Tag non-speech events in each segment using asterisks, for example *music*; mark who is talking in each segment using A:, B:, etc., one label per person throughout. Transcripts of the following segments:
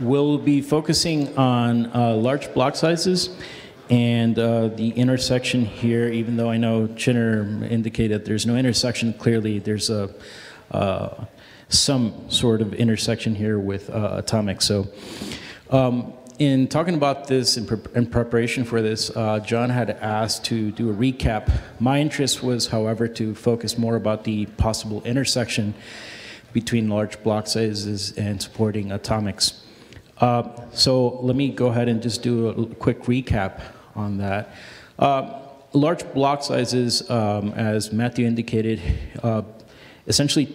A: we'll be focusing on uh, large block sizes and uh, the intersection here, even though I know Chinner indicated there's no intersection, clearly there's a uh, some sort of intersection here with uh, atomic. So um, in talking about this in, pre in preparation for this, uh, John had asked to do a recap. My interest was, however, to focus more about the possible intersection between large block sizes and supporting atomics. Uh, so let me go ahead and just do a quick recap on that. Uh, large block sizes, um, as Matthew indicated, uh, essentially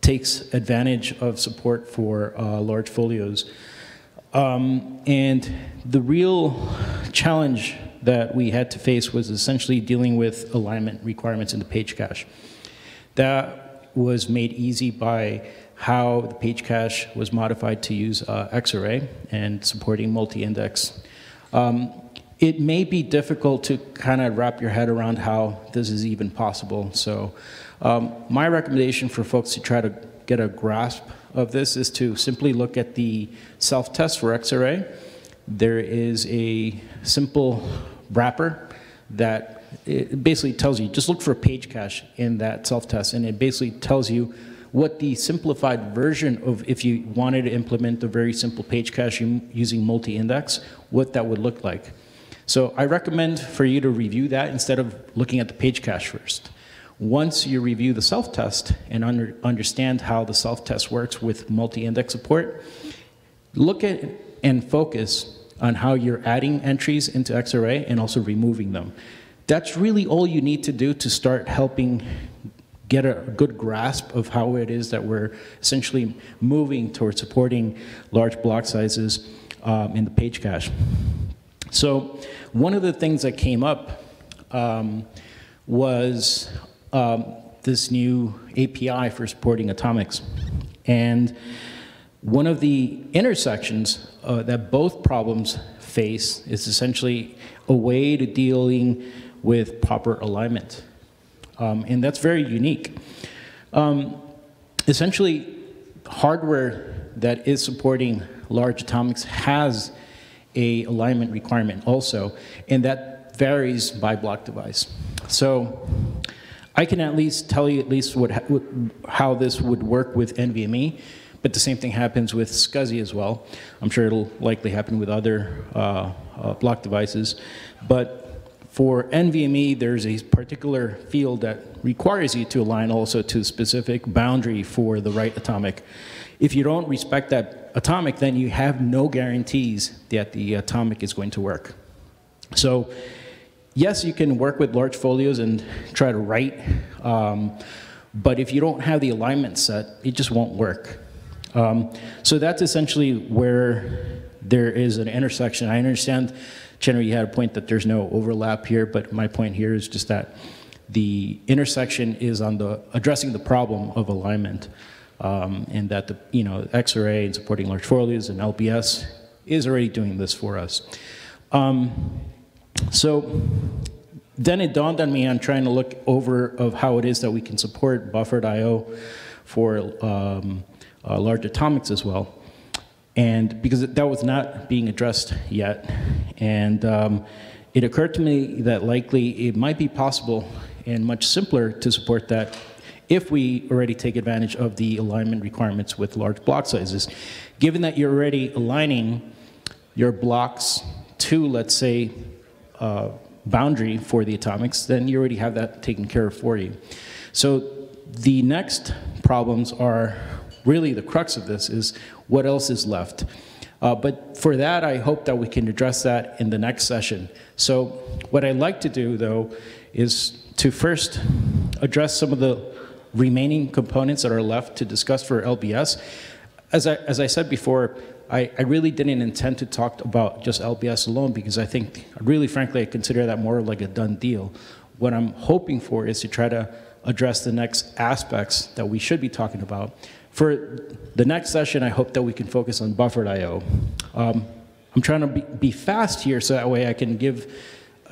A: takes advantage of support for uh, large folios. Um, and the real challenge that we had to face was essentially dealing with alignment requirements in the page cache. That was made easy by how the page cache was modified to use uh, and supporting multi-index. Um, it may be difficult to kind of wrap your head around how this is even possible. So um, my recommendation for folks to try to get a grasp of this is to simply look at the self-test for Xarray. There is a simple wrapper that basically tells you, just look for page cache in that self-test, and it basically tells you what the simplified version of if you wanted to implement a very simple page cache using multi-index, what that would look like. So I recommend for you to review that instead of looking at the page cache first. Once you review the self-test and under, understand how the self-test works with multi-index support, look at and focus on how you're adding entries into Xarray and also removing them. That's really all you need to do to start helping get a good grasp of how it is that we're essentially moving towards supporting large block sizes um, in the page cache. So one of the things that came up um, was um, this new API for supporting atomics. And one of the intersections uh, that both problems face is essentially a way to dealing with proper alignment. Um, and that's very unique. Um, essentially, hardware that is supporting large atomics has a alignment requirement also, and that varies by block device. So I can at least tell you at least what, how this would work with NVMe, but the same thing happens with SCSI as well. I'm sure it'll likely happen with other uh, uh, block devices. But for NVMe, there's a particular field that requires you to align also to a specific boundary for the right atomic. If you don't respect that atomic, then you have no guarantees that the atomic is going to work. So yes, you can work with large folios and try to write, um, but if you don't have the alignment set, it just won't work. Um, so that's essentially where there is an intersection. I understand, Chinner, you had a point that there's no overlap here, but my point here is just that the intersection is on the addressing the problem of alignment um, and that the you know Xarray and supporting large folios and LBS is already doing this for us. Um, so then it dawned on me on trying to look over of how it is that we can support buffered I/O for um, uh, large atomics as well, and because that was not being addressed yet, and um, it occurred to me that likely it might be possible and much simpler to support that if we already take advantage of the alignment requirements with large block sizes. Given that you're already aligning your blocks to, let's say, uh, boundary for the atomics, then you already have that taken care of for you. So the next problems are really the crux of this is what else is left. Uh, but for that, I hope that we can address that in the next session. So what I'd like to do, though, is to first address some of the remaining components that are left to discuss for LBS. As I, as I said before, I, I really didn't intend to talk about just LBS alone because I think, really frankly, I consider that more like a done deal. What I'm hoping for is to try to address the next aspects that we should be talking about. For the next session, I hope that we can focus on buffered I.O. Um, I'm trying to be, be fast here so that way I can give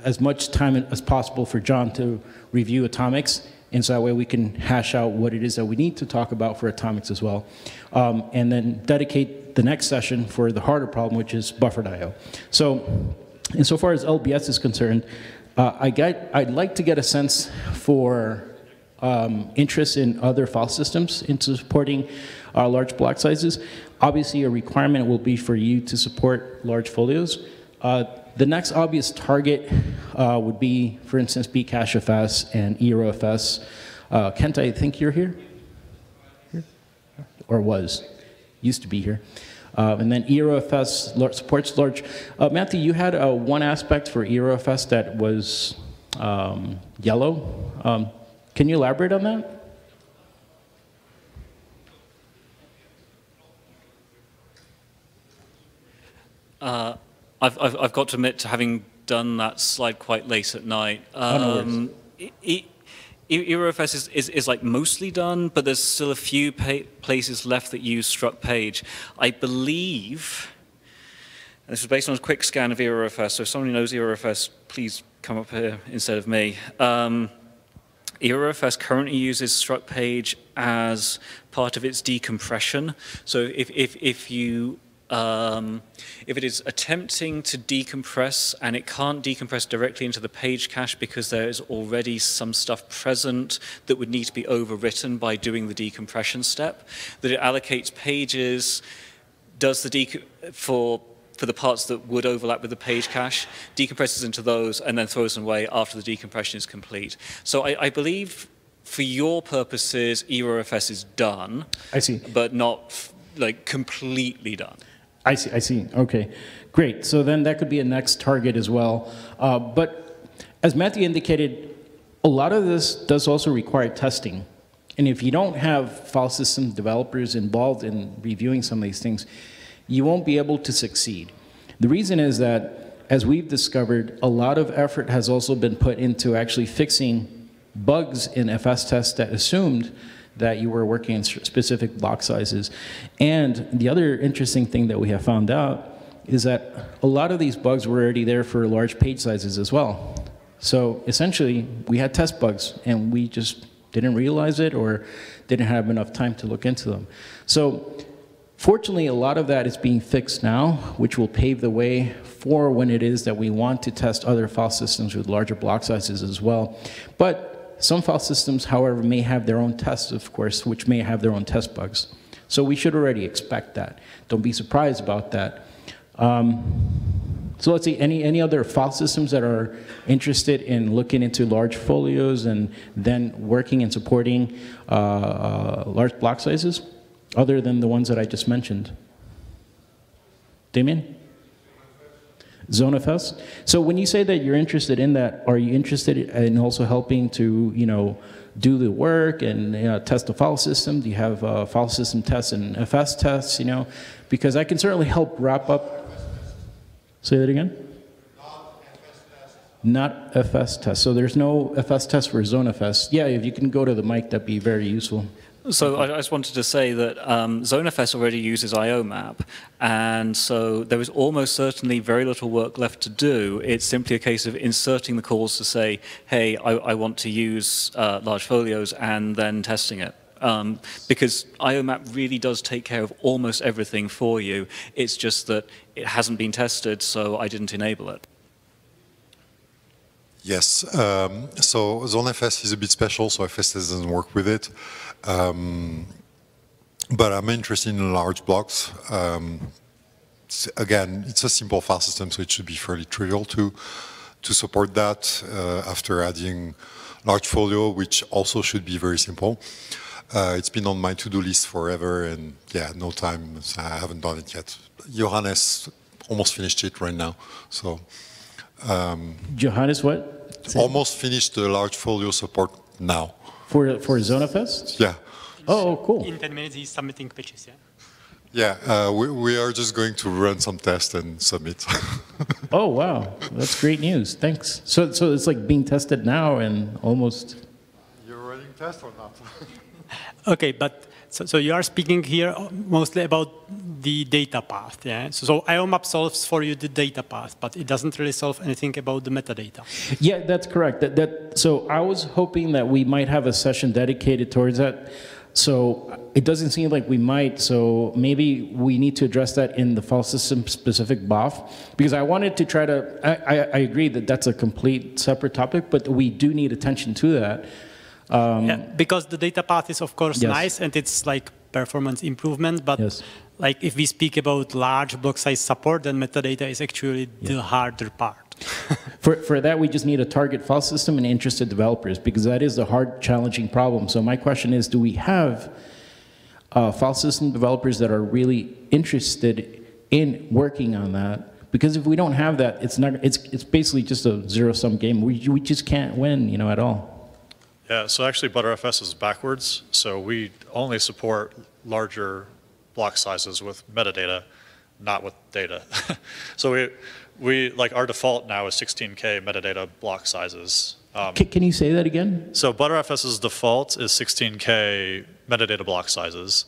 A: as much time as possible for John to review atomics And so that way we can hash out what it is that we need to talk about for atomics as well. Um, and then dedicate the next session for the harder problem, which is buffered I.O. So insofar as LBS is concerned, uh, I I'd like to get a sense for um, interest in other file systems into supporting uh, large block sizes. Obviously, a requirement will be for you to support large folios. Uh, the next obvious target uh, would be, for instance, Bcache and EROFS. Uh, Kent, I think you're here? here? Or was? Used to be here. Uh, and then EROFS supports large. Uh, Matthew, you had uh, one aspect for EROFS that was um, yellow. Um, can you elaborate on that?
B: Uh, I've, I've, I've, got to admit to having done that slide quite late at night.
A: Um, oh, no
B: EROFS is, is, is, like mostly done, but there's still a few places left that use struct page. I believe, this is based on a quick scan of EROFS, so if somebody knows EROFS, please come up here instead of me. Um, EROFS currently uses struct page as part of its decompression. So if, if, if you um, if it is attempting to decompress and it can't decompress directly into the page cache because there is already some stuff present that would need to be overwritten by doing the decompression step, that it allocates pages, does the for for the parts that would overlap with the page cache, decompresses into those, and then throws them away after the decompression is complete. So I, I believe for your purposes, EROFS is done.
A: I see.
B: But not like completely done.
A: I see, I see. Okay, great. So then that could be a next target as well. Uh, but as Matthew indicated, a lot of this does also require testing. And if you don't have file system developers involved in reviewing some of these things, you won't be able to succeed. The reason is that, as we've discovered, a lot of effort has also been put into actually fixing bugs in FS tests that assumed that you were working in specific block sizes. And the other interesting thing that we have found out is that a lot of these bugs were already there for large page sizes as well. So essentially, we had test bugs, and we just didn't realize it or didn't have enough time to look into them. So fortunately, a lot of that is being fixed now, which will pave the way for when it is that we want to test other file systems with larger block sizes as well. But some file systems, however, may have their own tests, of course, which may have their own test bugs. So we should already expect that. Don't be surprised about that. Um, so let's see, any, any other file systems that are interested in looking into large folios and then working and supporting uh, uh, large block sizes, other than the ones that I just mentioned? Damien? ZoneFS. So when you say that you're interested in that, are you interested in also helping to, you know, do the work and you know, test the file system? Do you have uh, file system tests and FS tests, you know? Because I can certainly help wrap up. Say that again? Not FS test. So there's no FS test for ZoneFS. Yeah, if you can go to the mic, that'd be very useful.
B: So I just wanted to say that um, ZoneFS already uses IOMAP, and so there is almost certainly very little work left to do. It's simply a case of inserting the calls to say, hey, I, I want to use uh, large folios, and then testing it. Um, because IOMAP really does take care of almost everything for you. It's just that it hasn't been tested, so I didn't enable it.
C: Yes, um, so ZoneFS is a bit special, so FS doesn't work with it. Um, but I'm interested in large blocks. Um, again, it's a simple file system, so it should be fairly trivial to to support that uh, after adding large folio, which also should be very simple. Uh, it's been on my to-do list forever, and yeah, no time. I haven't done it yet. Johannes almost finished it right now, so.
A: Um, Johannes, what?
C: Almost finished the large folio support now.
A: For, for ZoneFS?
C: Yeah.
A: Oh, cool.
D: In 10 minutes, he's submitting pitches, yeah?
C: Yeah, uh, we, we are just going to run some tests and submit. *laughs*
A: oh, wow. That's great news. Thanks. So, so it's like being tested now and almost...
C: You're running tests or not? *laughs*
D: okay, but So, so you are speaking here mostly about the data path, yeah? So, so IOMAP solves for you the data path, but it doesn't really solve anything about the metadata.
A: Yeah, that's correct. That, that, so I was hoping that we might have a session dedicated towards that. So it doesn't seem like we might, so maybe we need to address that in the file system specific BOF. Because I wanted to try to, I, I, I agree that that's a complete separate topic, but we do need attention to that. Um,
D: yeah, because the data path is of course
A: Yes.
D: nice and it's like performance improvement, but
A: Yes.
D: like if we speak about large block size support, then metadata is actually the harder part. *laughs*
A: For, for that, we just need a target file system and interested developers because that is the hard, challenging problem. So my question is, do we have uh, file system developers that are really interested in working on that? Because if we don't have that, it's not. It's it's basically just a zero sum game. We we just can't win, you know, at all.
E: Yeah, so actually Btrfs is backwards. So we only support larger block sizes with metadata, not with data. *laughs* so we, we, like our default now is 16K metadata block sizes. Um,
A: Can, can you say that again?
E: so Btrfs's default is 16K metadata block sizes.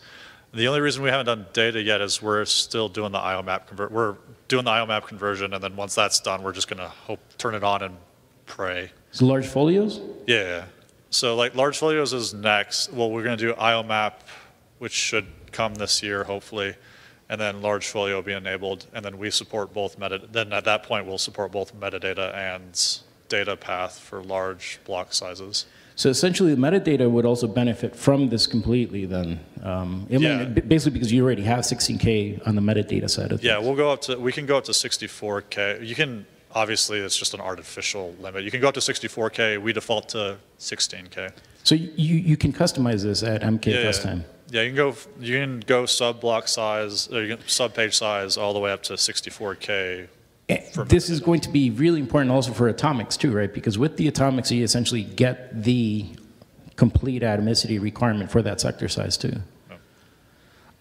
E: The only reason we haven't done data yet is we're still doing the IOMAP convert. We're doing the IOMAP conversion, and then once that's done, we're just gonna hope turn it on and pray.
A: It's large folios.
E: Yeah. So like large folios is next. Well, we're going to do IOMAP, which should come this year, hopefully. And then large folio will be enabled. And then we support both meta, then at that point, we'll support both metadata and data path for large block sizes.
A: So essentially, the metadata would also benefit from this completely. Then, um,
E: Yeah.
A: basically because you already have 16k on the metadata side of things.
E: Yeah, we'll go up to, we can go up to 64K. You can, obviously, it's just an artificial limit. You can go up to 64K. We default to 16K.
A: So you you can customize this at MK
E: Yeah,
A: Fest
E: yeah.
A: time.
E: Yeah, you can go, you can go sub block size, or you can sub page size all the way up to 64K.
A: Eh, This is going to be really important also for atomics too, right? Because with the atomics, you essentially get the complete atomicity requirement for that sector size too.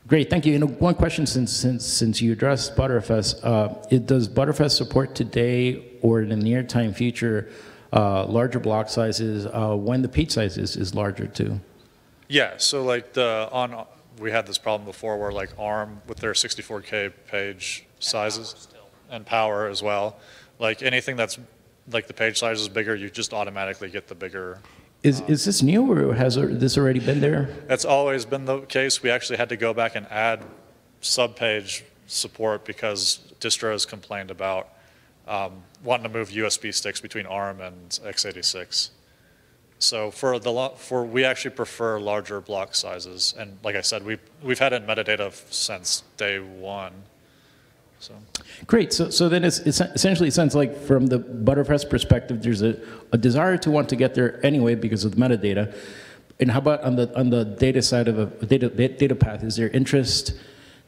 A: Great, thank you. And one question since since since you addressed Btrfs, uh, it, does Btrfs support today or in the near time future uh, larger block sizes uh, when the page size is, is larger too?
E: Yeah, so like the, on, we had this problem before where like ARM with their 64K page sizes and power as well. Like anything that's, like the page size is bigger, you just automatically get the bigger.
A: Is is this new or has this already been there?
E: That's always been the case. We actually had to go back and add sub-page support because distros complained about um, wanting to move USB sticks between ARM and x86. So for the for we actually prefer larger block sizes, and like I said, we we've had it in metadata since day one. So
A: Great. So, so then it's, it's essentially it sounds like from the Btrfs perspective, there's a, a desire to want to get there anyway because of the metadata. And how about on the on the data side of a data data path? Is there interest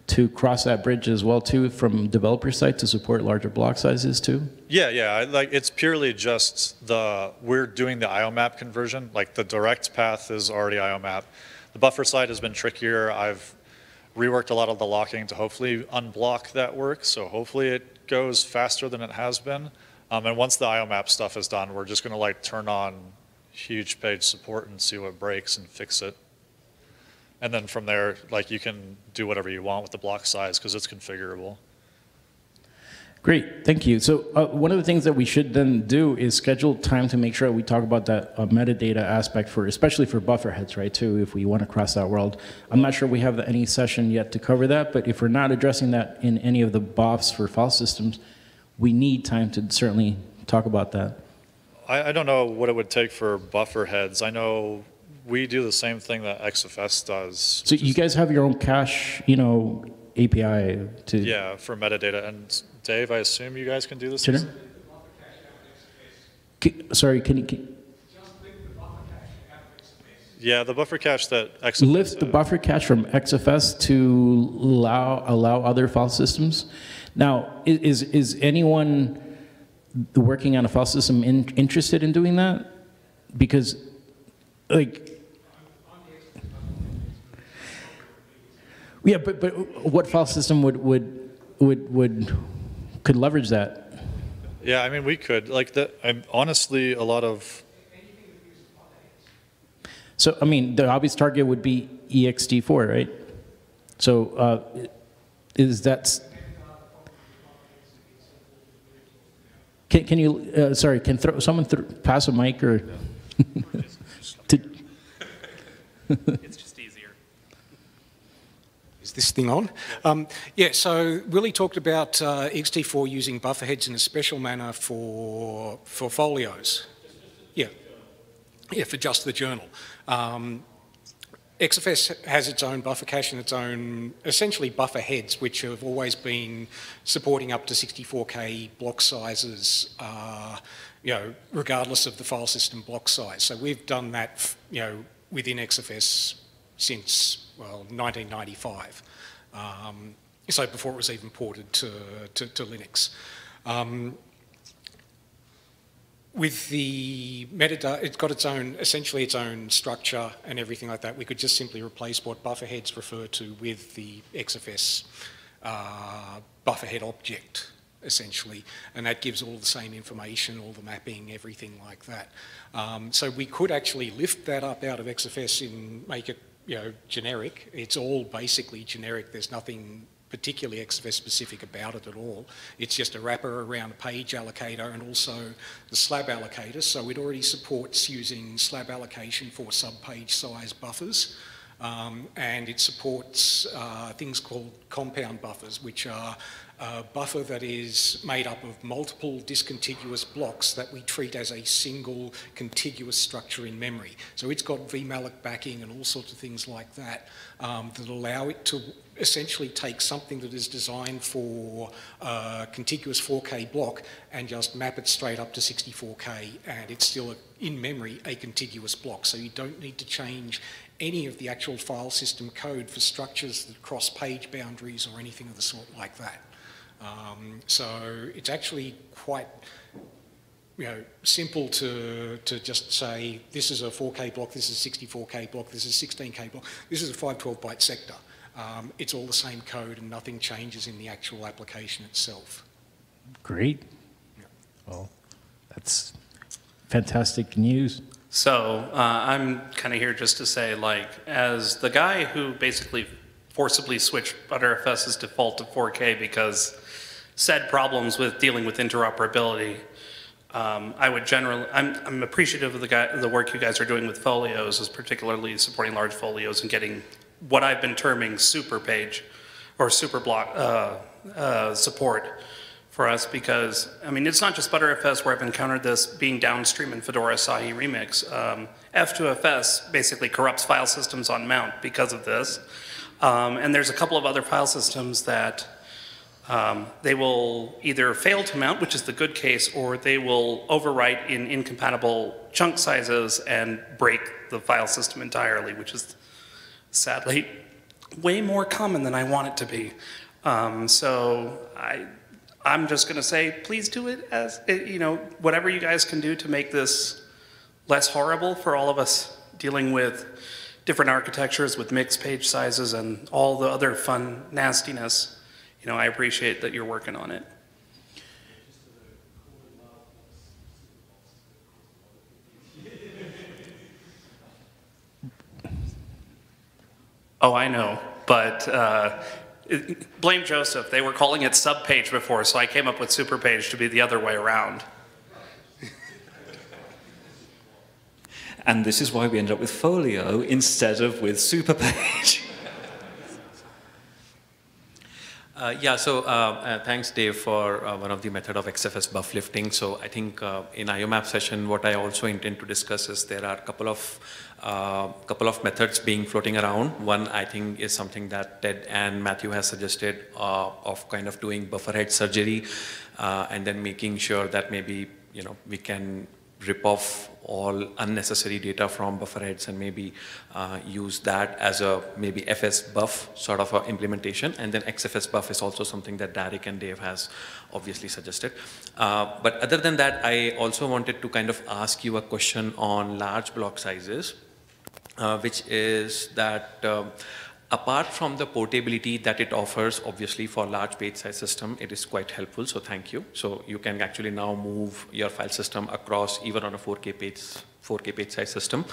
A: to cross that bridge as well too from developer side to support larger block sizes too?
E: yeah, yeah, I- like it's purely just the we're doing the IOMAP conversion. Like the direct path is already IOMAP. The buffer side has been trickier. I've reworked a lot of the locking to hopefully unblock that work. So hopefully it goes faster than it has been. Um, and once the IOMAP stuff is done, we're just going to like turn on huge page support and see what breaks and fix it. And then from there, like you can do whatever you want with the block size because it's configurable.
A: Great, thank you. So uh, one of the things that we should then do is schedule time to make sure we talk about that uh, metadata aspect for, especially for buffer heads, right? Too, if we want to cross that world. I'm not sure we have any session yet to cover that, but if we're not addressing that in any of the BOFs for file systems, we need time to certainly talk about that.
E: I, I don't know what it would take for buffer heads. I know we do the same thing that XFS does.
A: So you guys have your own cache, you know, API to.
E: Yeah, for metadata. And Dave, I assume you guys can do this?
A: K- Sorry, can you can,
E: Yeah, the buffer cache that XFS
A: lift the
E: uh,
A: buffer cache from XFS to allow allow other file systems? Now, is is anyone working on a file system in, interested in doing that? Because, like. Yeah, but, but what file system would, would, would, would, could leverage that?
E: Yeah, I mean, we could. Like, the, I'm, honestly, a lot of,
A: So, I mean, the obvious target would be ext4, right? So, uh, is that, can, can you, uh, sorry, can throw, someone throw, pass a mic or? *laughs* to-
F: It's just easier. Is this thing on? Um, yeah, so Willy talked about uh, ext4 using buffer heads in a special manner for, for folios. Yeah. Yeah, for just the journal. Um, XFS has its own buffer cache and its own, essentially buffer heads, which have always been supporting up to 64K block sizes, uh, you know, regardless of the file system block size. So we've done that, you know, within XFS since, well, 1995. Um, so before it was even ported to, to, to Linux. Um, with the metadata, it's got its own, essentially its own structure and everything like that. We could just simply replace what buffer heads refer to with the XFS uh, buffer head object, essentially. And that gives all the same information, all the mapping, everything like that. Um, so we could actually lift that up out of XFS and make it, you know, generic. It's all basically generic. There's nothing particularly XFS specific about it at all. It's just a wrapper around a page allocator and also the slab allocator. So it already supports using slab allocation for sub-page size buffers. Um, and it supports uh, things called compound buffers, which are a buffer that is made up of multiple discontiguous blocks that we treat as a single contiguous structure in memory. So it's got vmalloc backing and all sorts of things like that um, that allow it to essentially take something that is designed for a contiguous 4K block and just map it straight up to 64K and it's still, a, in memory, a contiguous block. So you don't need to change any of the actual file system code for structures that cross page boundaries or anything of the sort like that. Um, so it's actually quite you know, simple to, to just say this is a 4K block, this is a 64K block, this is a 16K block, this is a 512 byte sector. Um, it's all the same code and nothing changes in the actual application itself.
A: Great. Well, that's fantastic news.
G: So uh, I'm kind of here just to say, like, as the guy who basically forcibly switched Btrfs's default to 4K because said problems with dealing with interoperability, um, I would generally, I'm, I'm appreciative of the, guy, the work you guys are doing with folios, is particularly supporting large folios and getting what I've been terming super page or super block uh, uh, support for us because, I mean, it's not just Btrfs where I've encountered this being downstream in Fedora Asahi Remix. Um, F2FS basically corrupts file systems on mount because of this. Um, and there's a couple of other file systems that um, they will either fail to mount, which is the good case, or they will overwrite in incompatible chunk sizes and break the file system entirely, which is sadly way more common than I want it to be. Um, so I, I'm just going to say, please do it as, you know, whatever you guys can do to make this less horrible for all of us dealing with different architectures with mixed page sizes and all the other fun nastiness. You know, I appreciate that you're working on it. *laughs* Oh, I know, but uh, blame Josef. They were calling it subpage before, so I came up with superpage to be the other way around.
B: And this is why we ended up with Folio instead of with Superpage. *laughs*
H: Uh, yeah, so uh, uh, thanks, Dave, for uh, one of the method of XFS buff lifting. So I think uh, in IOMAP session, what I also intend to discuss is there are a couple of uh, couple of methods being floating around. One, I think, is something that Ted and Matthew has suggested of kind of doing buffer head surgery and then making sure that maybe you know we can rip off all unnecessary data from buffer heads and maybe uh, use that as a maybe FS buff sort of implementation. And then XFS buff is also something that Darrick and Dave has obviously suggested. Uh, but other than that, I also wanted to kind of ask you a question on large block sizes, uh, which is that um, apart from the portability that it offers, obviously for large page size system, it is quite helpful. So thank you. So you can actually now move your file system across even on a 4K page 4K page size system.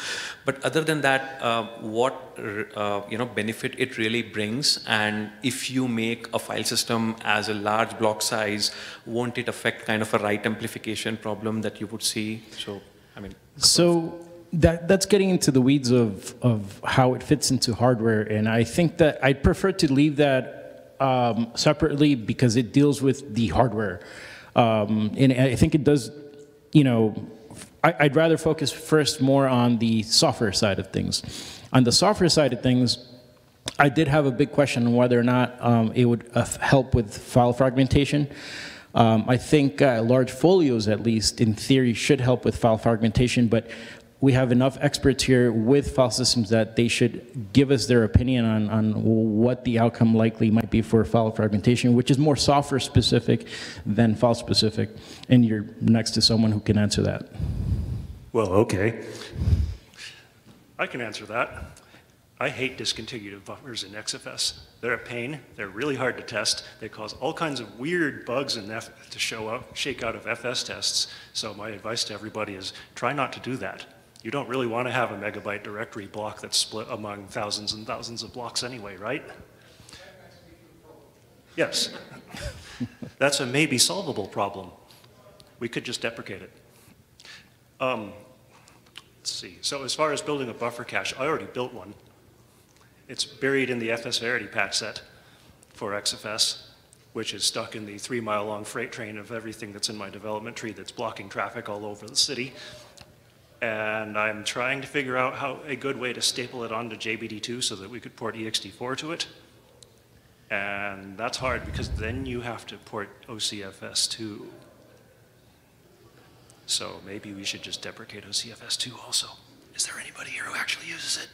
H: But other than that, uh, what uh, you know benefit it really brings, and if you make a file system as a large block size, won't it affect kind of a write amplification problem that you would see? So, I mean.
A: So that that's getting into the weeds of of how it fits into hardware, and I think that I'd prefer to leave that um, separately because it deals with the hardware, um, and I think it does, you know I, would rather focus first more on the software side of things. On the software side of things, I did have a big question on whether or not um, it would uh, help with file fragmentation. Um, I think uh, large folios, at least in theory, should help with file fragmentation, but we have enough experts here with file systems that they should give us their opinion on, on what the outcome likely might be for file fragmentation, which is more software specific than file specific. And you're next to someone who can answer that.
I: Well, okay. I can answer that. I hate discontiguous buffers in XFS. They're a pain. They're really hard to test. They cause all kinds of weird bugs in F to show up, shake out of FS tests. So my advice to everybody is try not to do that. You don't really want to have a megabyte directory block that's split among thousands and thousands of blocks anyway, right? Yes. *laughs* that's a maybe solvable problem. We could just deprecate it. Um, let's see. So as far as building a buffer cache, I already built one. It's buried in the FS Verity patch set for XFS, which is stuck in the three mile long freight train of everything that's in my development tree that's blocking traffic all over the city. And I'm trying to figure out how a good way to staple it onto JBD2 so that we could port EXT4 to it. And that's hard because then you have to port OCFS2 so maybe we should just deprecate OCFS2 also. Is there anybody here who actually uses it?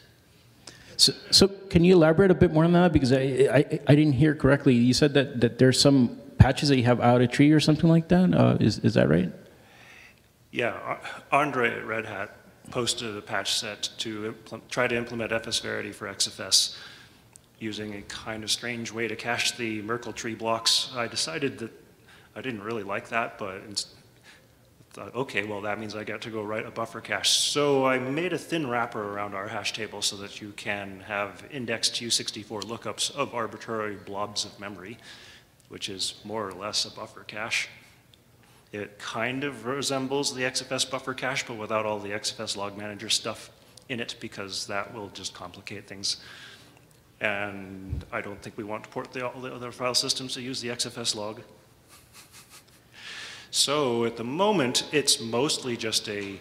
A: So, so can you elaborate a bit more on that? Because I, I, I didn't hear correctly. You said that, that there's some patches that you have out a tree or something like that. Uh, is, is that right?
I: Yeah, Andre at Red Hat posted a patch set to try to implement FS Verity for XFS using a kind of strange way to cache the Merkle tree blocks. I decided that I didn't really like that, but thought, okay, well, that means I get to go write a buffer cache. So I made a thin wrapper around our hash table so that you can have indexed U64 lookups of arbitrary blobs of memory, which is more or less a buffer cache. It kind of resembles the XFS buffer cache, but without all the XFS log manager stuff in it, because that will just complicate things. And I don't think we want to port the, all the other file systems to use the XFS log. So at the moment, it's mostly just a,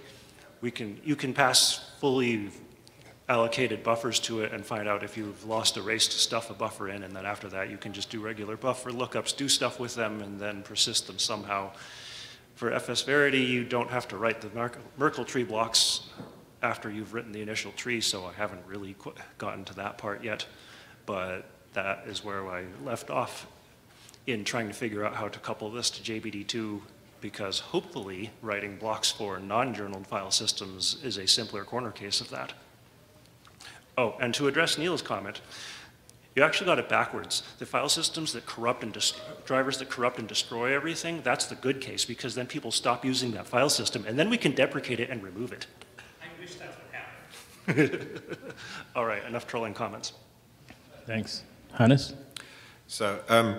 I: we can, you can pass fully allocated buffers to it and find out if you've lost a race to stuff a buffer in, and then after that you can just do regular buffer lookups, do stuff with them, and then persist them somehow. For FS Verity, you don't have to write the Merkle tree blocks after you've written the initial tree, so I haven't really gotten to that part yet, but that is where I left off in trying to figure out how to couple this to JBD2 because hopefully writing blocks for non-journaled file systems is a simpler corner case of that. Oh, and to address Neal's comment, you actually got it backwards. The file systems that corrupt and drivers that corrupt and destroy everything, that's the good case because then people stop using that file system and then we can deprecate it and remove it.
G: I wish that would happen. *laughs*
I: All right, enough trolling comments.
A: Thanks. Hannes?
J: So, um,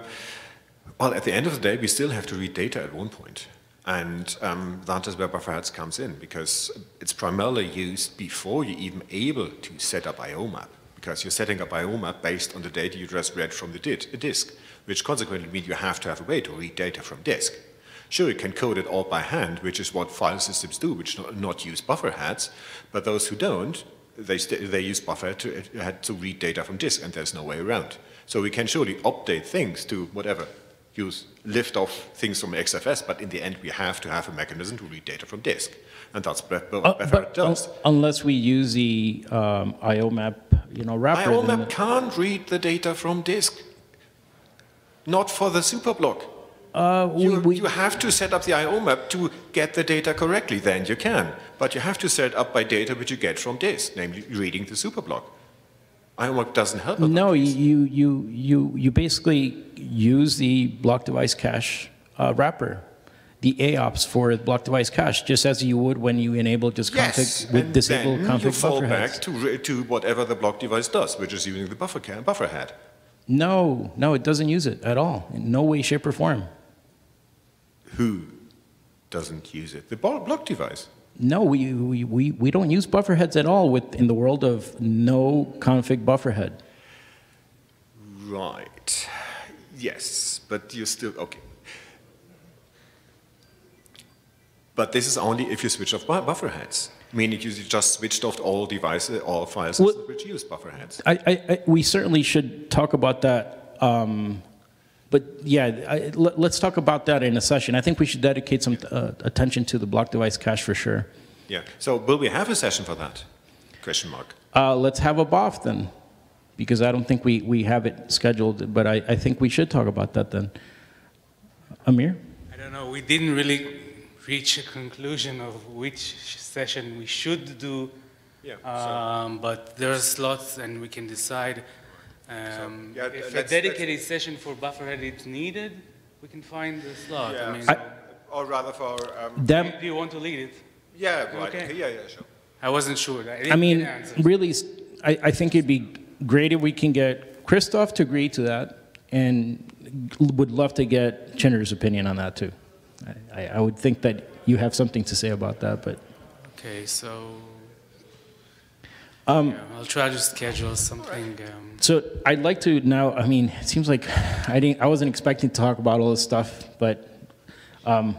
J: well, at the end of the day, we still have to read data at one point. And um, that is where bufferheads comes in, because it's primarily used before you're even able to set up IOMAP, because you're setting up IOMAP based on the data you just read from the disk, which consequently means you have to have a way to read data from disk. Sure, you can code it all by hand, which is what file systems do, which not, not use bufferheads, but those who don't, they, they use buffer to, to read data from disk, and there's no way around. So we can surely update things to whatever use lift off things from XFS, but in the end we have to have a mechanism to read data from disk. And that's what uh,
A: but does. unless we use the um, IOMAP you know, wrapper.
J: IOMAP can't read the data from disk. Not for the superblock.
A: Uh,
J: you,
A: we,
J: you, have to set up the IOMAP to get the data correctly, then you can. But you have to set it up by data which you get from disk, namely reading the superblock. IOMAP doesn't help.
A: No, you, you, you, you basically use the block device cache uh, wrapper. The AOPS for block device cache, just as you would when you enable just config
J: Yes,
A: config with
J: and
A: disable config
J: you fall
A: buffer
J: back to, to whatever the block device does, which is using the buffer, ca- buffer head.
A: No, no, it doesn't use it at all. In no way, shape, or form.
J: Who doesn't use it? The block device.
A: No, we, we, we, we don't use buffer heads at all with, in the world of no config buffer head.
J: Right. Yes, but you're still, okay. But this is only if you switch off buffer heads. Meaning you just switched off all devices, all files
A: Well-
J: which use buffer heads.
A: I, I, I, we certainly should talk about that. Um, but yeah, I, let, us talk about that in a session. I think we should dedicate some uh, attention to the block device cache for sure.
J: Yeah. So will we have a session for that? Question mark.
A: Uh, let's have a BOF then, because I don't think we, we have it scheduled, but I, I think we should talk about that then. Amir?
K: I don't know. We didn't really reach a conclusion of which session we should do.
J: Yeah,
K: Um, but there's slots, and we can decide. Um,
J: yeah,
K: if a
J: let's-
K: dedicated session for Bufferhead is needed, we can find the slot. I mean,
J: so- or rather for, um,
A: Them,
K: do you want to lead it?
J: yeah, right.
K: Okay.
J: Yeah, yeah, sure.
K: I wasn't sure. I,
A: I mean,
K: get answers.
A: really, s- I, I think it'd be great if we can get Christoph to agree to that, and would love to get Chinner's opinion on that too. I, I- would think that you have something to say about that, but
K: Okay, so
A: um,
K: yeah, I'll try to schedule something. Um,
A: so I'd like to now. I mean, it seems like I didn't. I wasn't expecting to talk about all this stuff, but um,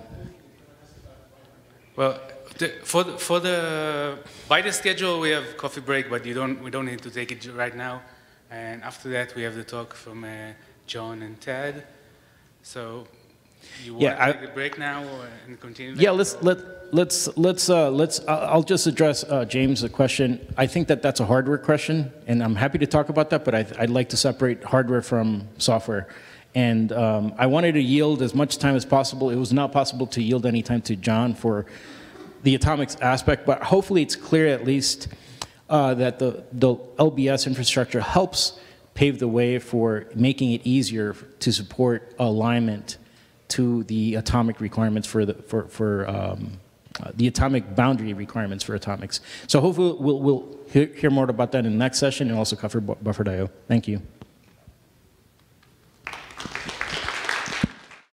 K: Well, the, for the, for the by the schedule we have coffee break, but you don't we don't need to take it right now. And after that we have the talk from uh, John and Ted. So you want
A: Yeah,
K: to
A: I-
K: take a break now or, and continue?
A: Yeah, let's
K: or-
A: let let's let's uh, let's. I- I'll just address uh, James' question. I think that that's a hardware question, and I'm happy to talk about that. But I, I'd like to separate hardware from software. And um, I wanted to yield as much time as possible. It was not possible to yield any time to John for the atomics aspect, but hopefully it's clear at least uh, that the, the LBS infrastructure helps pave the way for making it easier to support alignment to the atomic requirements for the, for, for um, uh, the atomic boundary requirements for atomics. So hopefully we'll, we'll hear, more about that in the next session and also cover buffered IO. Thank you.